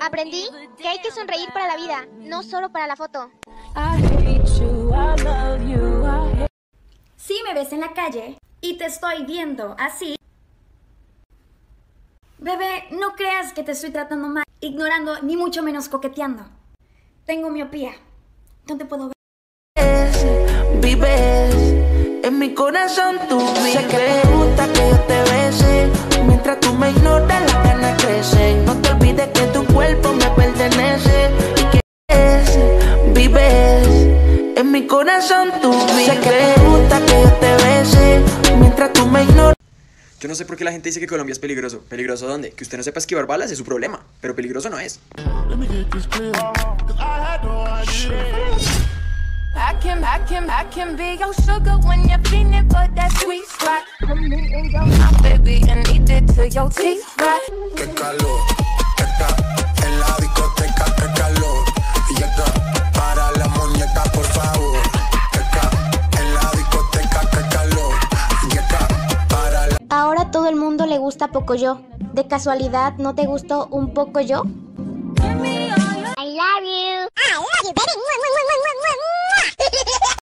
Aprendí que hay que sonreír para la vida, no solo para la foto. Si me ves en la calle y te estoy viendo así, bebé, no creas que te estoy tratando mal, ignorando ni mucho menos coqueteando. Tengo miopía. No te puedo ver. Vives en mi corazón, tú vives. En mi corazón, tú vives. Sé que te gusta que yo te bese. Mientras tú me ignoras. Yo no sé por qué la gente dice que Colombia es peligroso. ¿Peligroso dónde? Que usted no sepa esquivar balas es su problema, pero peligroso no es. I can, le gusta poco yo. ¿De casualidad no te gustó un poco yo? I love you. I love you, baby.